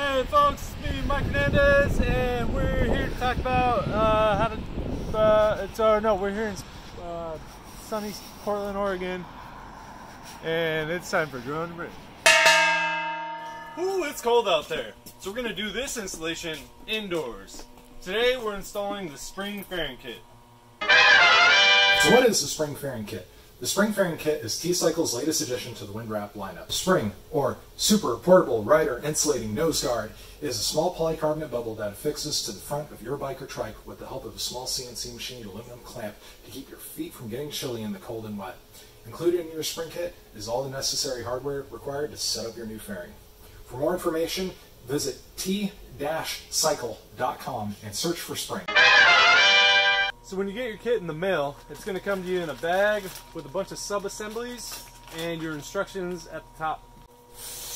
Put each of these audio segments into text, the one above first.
Hey folks, it's me, Mike Hernandez, and we're here to talk about uh, how to. Uh, it's uh, no, we're here in uh, sunny Portland, Oregon, and it's time for drone bridge. Ooh, it's cold out there, so we're gonna do this installation indoors. Today we're installing the spring fairing kit. So what is the spring fairing kit? The spring fairing kit is T-Cycle's latest addition to the Windwrap lineup. Spring, or Super Portable Rider Insulating Nose Guard, is a small polycarbonate bubble that affixes to the front of your bike or trike with the help of a small CNC machined aluminum clamp to keep your feet from getting chilly in the cold and wet. Included in your spring kit is all the necessary hardware required to set up your new fairing. For more information, visit t-cycle.com and search for spring. So when you get your kit in the mail, it's going to come to you in a bag with a bunch of sub-assemblies and your instructions at the top.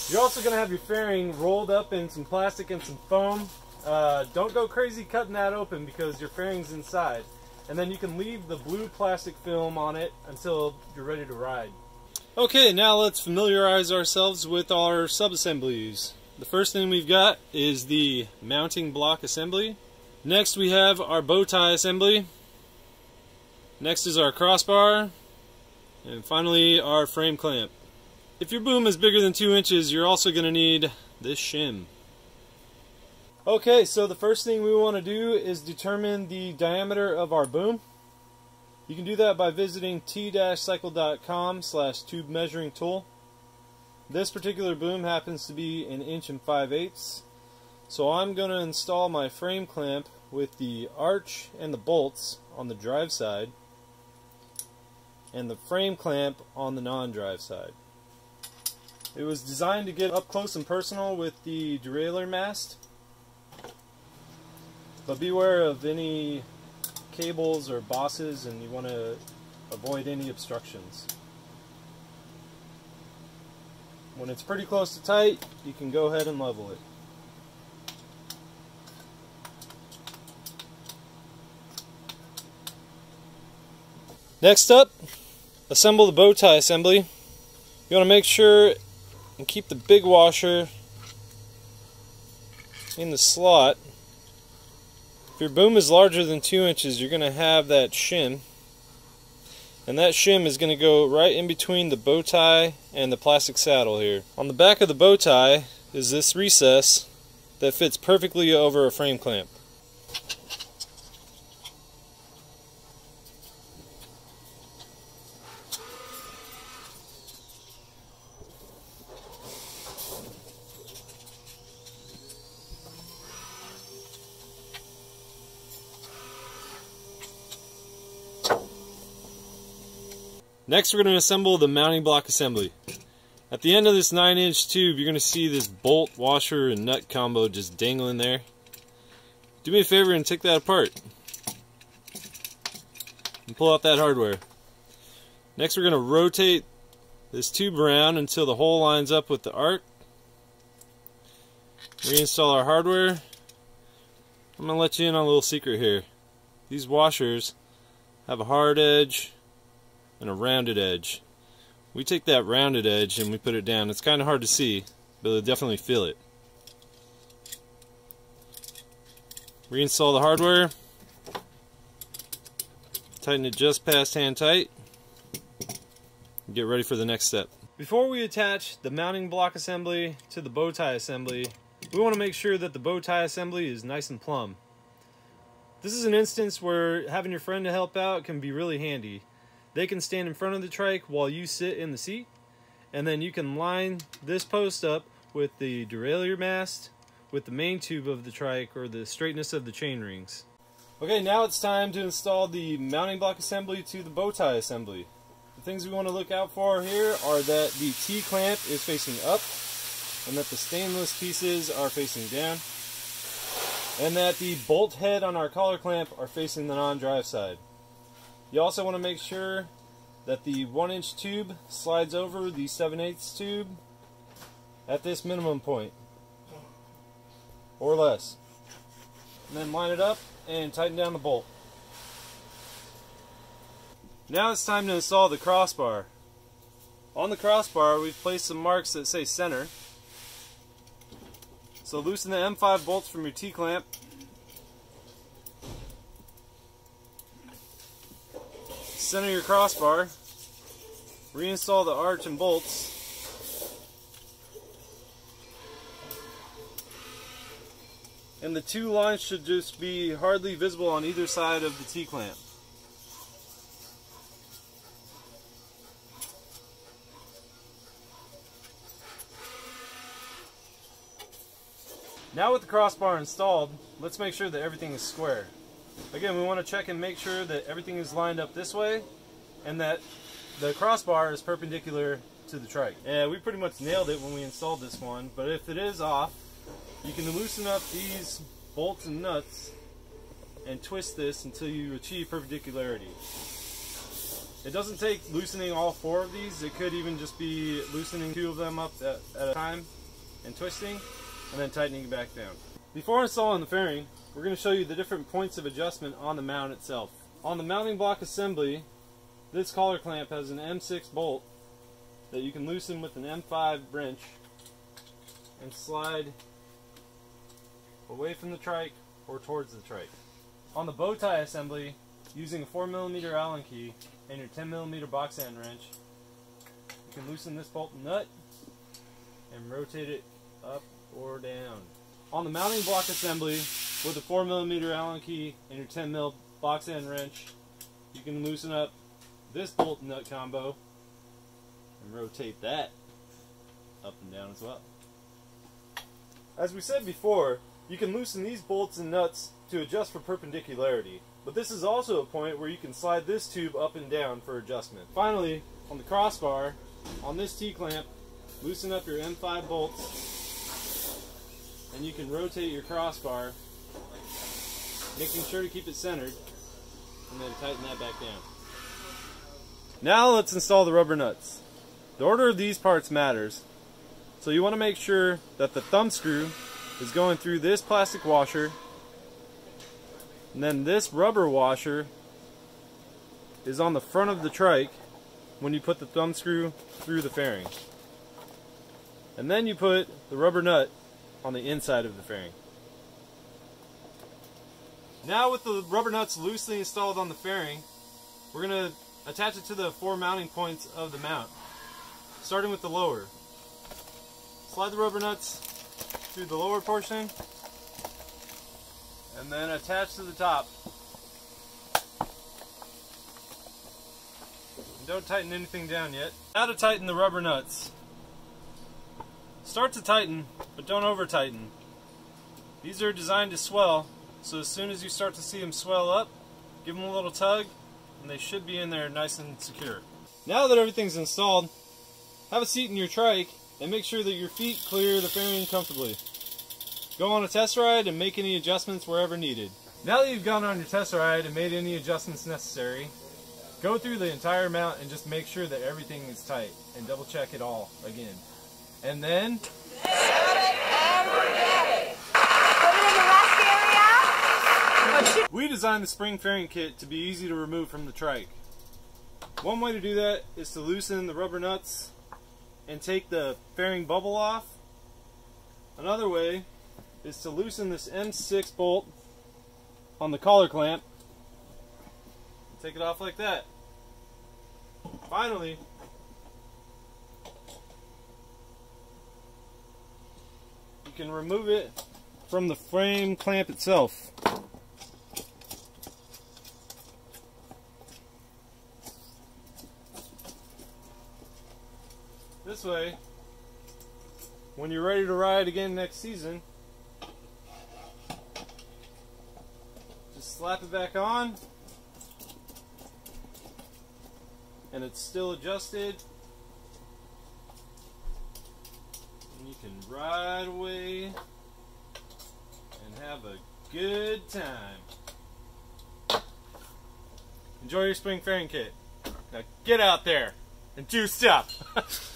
You're also going to have your fairing rolled up in some plastic and some foam. Uh, don't go crazy cutting that open because your fairing's inside. And then you can leave the blue plastic film on it until you're ready to ride. Okay, now let's familiarize ourselves with our sub-assemblies. The first thing we've got is the mounting block assembly. Next we have our bow tie assembly. Next is our crossbar. And finally our frame clamp. If your boom is bigger than 2 inches, you're also going to need this shim. Okay, so the first thing we want to do is determine the diameter of our boom. You can do that by visiting t-cycle.com slash tube measuring tool. This particular boom happens to be an inch and 5 eighths. So I'm going to install my frame clamp with the arch and the bolts on the drive side and the frame clamp on the non-drive side. It was designed to get up close and personal with the derailleur mast, but beware of any cables or bosses and you want to avoid any obstructions. When it's pretty close to tight, you can go ahead and level it. Next up, assemble the bow tie assembly. You want to make sure and keep the big washer in the slot. If your boom is larger than 2 inches, you're going to have that shim. And that shim is going to go right in between the bow tie and the plastic saddle here. On the back of the bow tie is this recess that fits perfectly over a frame clamp. Next we're going to assemble the mounting block assembly. At the end of this 9 inch tube you're going to see this bolt, washer, and nut combo just dangling there. Do me a favor and take that apart. And pull out that hardware. Next we're going to rotate this tube around until the hole lines up with the arc. Reinstall our hardware. I'm going to let you in on a little secret here. These washers have a hard edge and a rounded edge. We take that rounded edge and we put it down. It's kind of hard to see, but you'll definitely feel it. Reinstall the hardware. Tighten it just past hand tight. Get ready for the next step. Before we attach the mounting block assembly to the bow tie assembly, we want to make sure that the bow tie assembly is nice and plumb. This is an instance where having your friend to help out can be really handy. They can stand in front of the trike while you sit in the seat, and then you can line this post up with the derailleur mast with the main tube of the trike or the straightness of the chain rings. Okay, now it's time to install the mounting block assembly to the bow tie assembly. The things we want to look out for here are that the T-clamp is facing up, and that the stainless pieces are facing down, and that the bolt head on our collar clamp are facing the non-drive side. You also want to make sure that the 1 inch tube slides over the 7 8 tube at this minimum point or less. And then line it up and tighten down the bolt. Now it's time to install the crossbar. On the crossbar we've placed some marks that say center. So loosen the M5 bolts from your T-clamp. Center your crossbar. Reinstall the arch and bolts. And the two lines should just be hardly visible on either side of the T-clamp. Now with the crossbar installed, let's make sure that everything is square. Again, we want to check and make sure that everything is lined up this way and that the crossbar is perpendicular to the trike. Yeah, we pretty much nailed it when we installed this one, but if it is off, you can loosen up these bolts and nuts and twist this until you achieve perpendicularity. It doesn't take loosening all four of these, it could even just be loosening two of them up at, at a time and twisting and then tightening back down. Before installing the fairing, we're going to show you the different points of adjustment on the mount itself. On the mounting block assembly, this collar clamp has an M6 bolt that you can loosen with an M5 wrench and slide away from the trike or towards the trike. On the bow tie assembly, using a 4mm Allen key and your 10mm box end wrench, you can loosen this bolt nut and rotate it up or down. On the mounting block assembly, with a 4mm Allen key and your 10mm box end wrench, you can loosen up this bolt nut combo and rotate that up and down as well. As we said before, you can loosen these bolts and nuts to adjust for perpendicularity, but this is also a point where you can slide this tube up and down for adjustment. Finally, on the crossbar, on this T-clamp, loosen up your M5 bolts and you can rotate your crossbar, making sure to keep it centered, and then tighten that back down. Now let's install the rubber nuts. The order of these parts matters, so you want to make sure that the thumb screw is going through this plastic washer, and then this rubber washer is on the front of the trike when you put the thumb screw through the fairing. And then you put the rubber nut on the inside of the fairing. Now with the rubber nuts loosely installed on the fairing, we're going to attach it to the four mounting points of the mount, starting with the lower. Slide the rubber nuts through the lower portion, and then attach to the top. And don't tighten anything down yet. Now to tighten the rubber nuts. Start to tighten, but don't over tighten. These are designed to swell, so as soon as you start to see them swell up, give them a little tug, and they should be in there nice and secure. Now that everything's installed, have a seat in your trike and make sure that your feet clear the fairing comfortably. Go on a test ride and make any adjustments wherever needed. Now that you've gone on your test ride and made any adjustments necessary, go through the entire mount and just make sure that everything is tight and double check it all again. And then? We designed the spring fairing kit to be easy to remove from the trike. One way to do that is to loosen the rubber nuts and take the fairing bubble off. Another way is to loosen this M6 bolt on the collar clamp. Take it off like that. Finally, can remove it from the frame clamp itself. This way, when you're ready to ride again next season, just slap it back on and it's still adjusted you can ride away and have a good time. Enjoy your spring fairing kit. Now get out there and do up.